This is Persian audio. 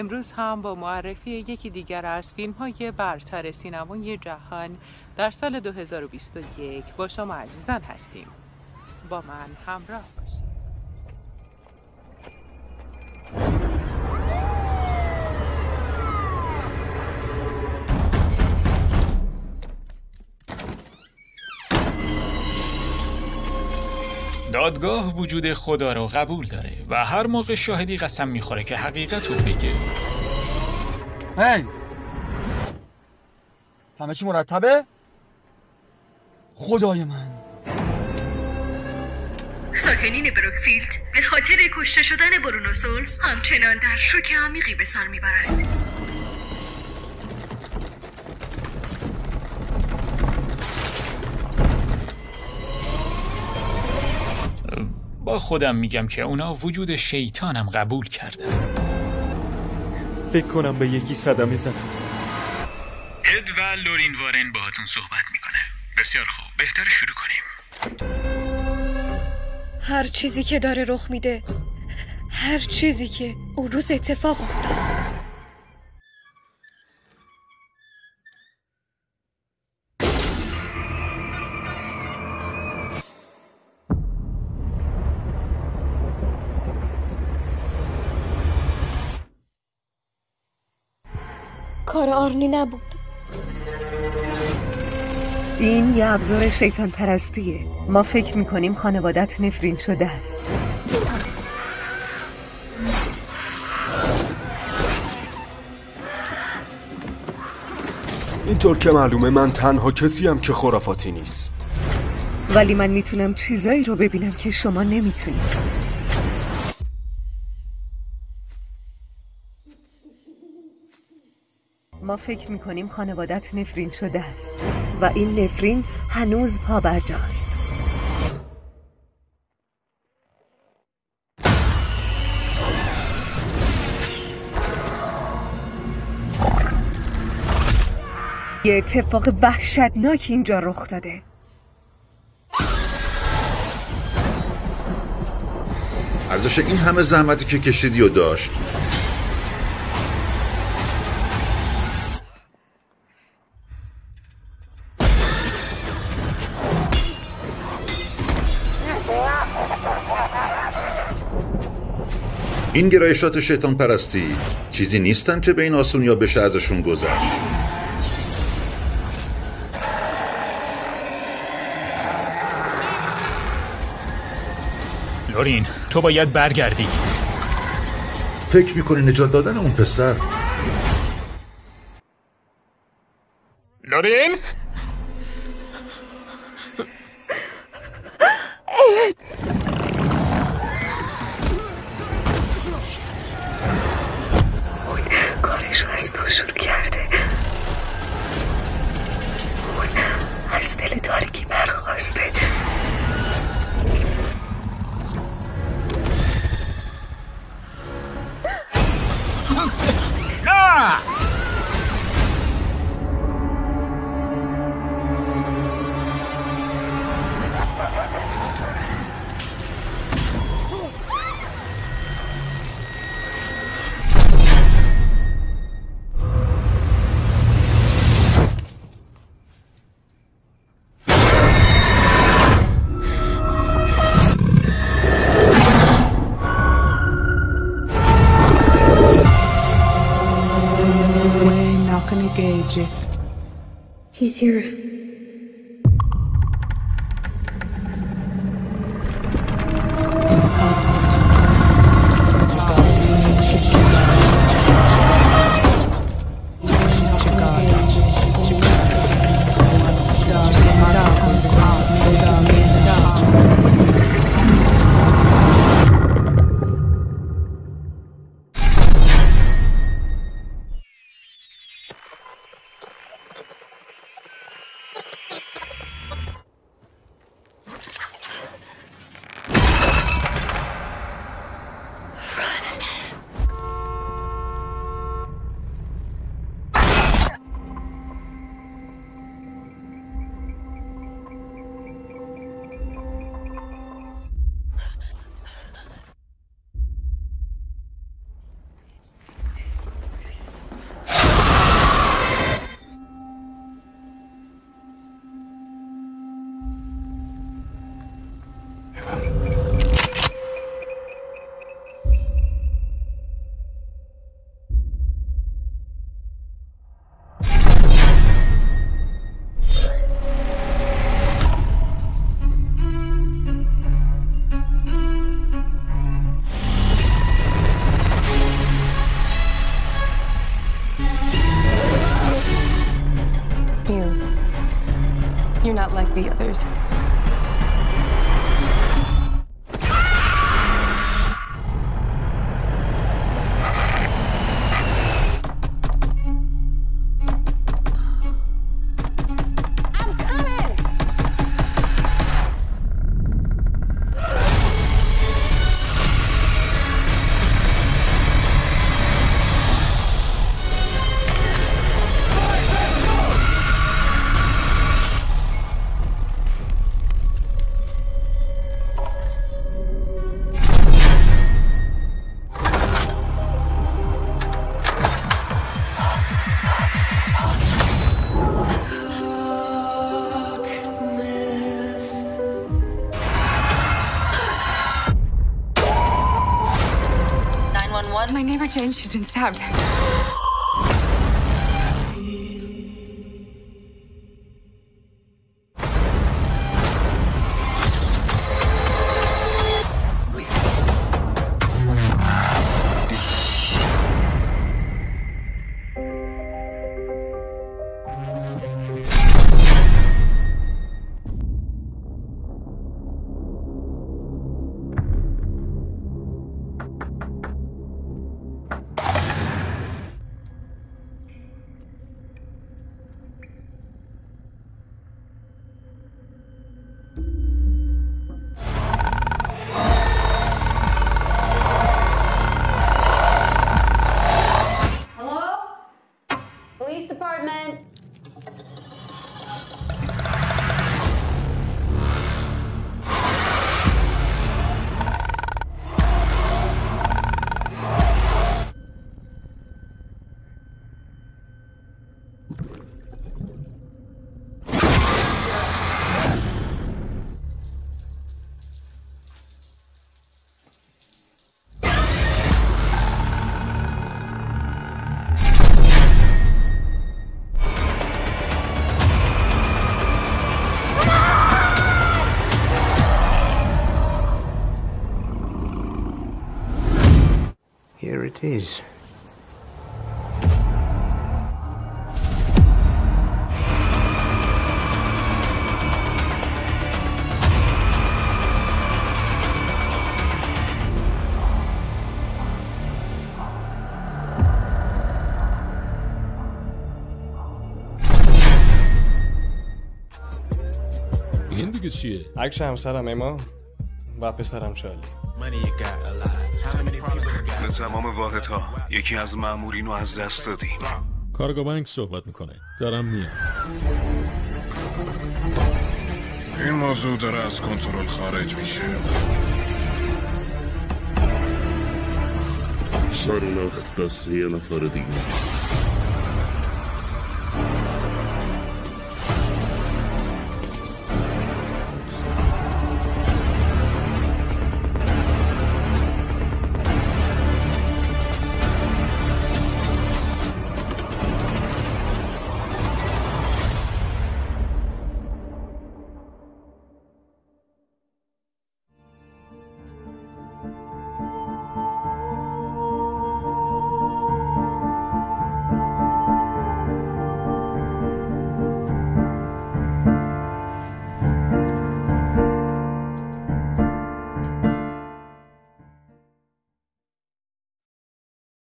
امروز هم با معرفی یکی دیگر از فیلم های برتر سینمای جهان در سال 2021 با شما عزیزان هستیم. با من همراه باشید. دادگاه وجود خدا رو قبول داره و هر موقع شاهدی قسم می‌خوره که حقیقت رو بگه هی! همه چی مرتبه؟ خدای من. ساکنین بروکفیلد به خاطر کشته شدن برونو سولز همچنان در شوک عمیقی به سر می‌برند. با خودم میگم که اونا وجود شیطانم قبول کردن. فکر کنم به یکی صدمه زدم. اد و لورین وارن باهاتون صحبت می‌کنه. بسیار خوب. بهتر شروع کنیم. هر چیزی که داره رخ میده هر چیزی که اون روز اتفاق افتاد. کار آرنی نبود. این یه ابزار شیطان پرستیه ما فکر می‌کنیم خانوادت نفرین شده است. اینطور که معلومه من تنها کسیم که خرافاتی نیست. ولی من می‌تونم چیزایی رو ببینم که شما نمی‌تونید. ما فکر می‌کنیم خانوادت نفرین شده است و این نفرین هنوز پابرجاست یه اتفاق وحشتناک اینجا رخ داده. ارزش این همه زحمتی که کشیدی و داشت. این گرایشات شیطان پرستی چیزی نیستن که به این آسونیا بشه ازشون گذشت. لورین تو باید برگردی. فکر می‌کنی نجات دادن اون پسر؟ لورین؟ He's here. You're not like the others. Jane. She's been stabbed. It is. این دیگه چیه؟ عکس همسرم اما و پسرم شالی به تمام واحدها. یکی از مامورین رو از دست دادیم. کارگاه بانک صحبت می‌کنه. دارم میام. این موضوع داره از کنترل خارج میشه. سرنخ دست یه نفر دیگه.